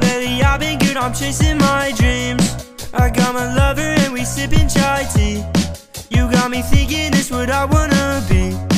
Lately I've been good, I'm chasing my dreams. I got my lover and we sipping chai tea. You got me thinking this what I wanna be.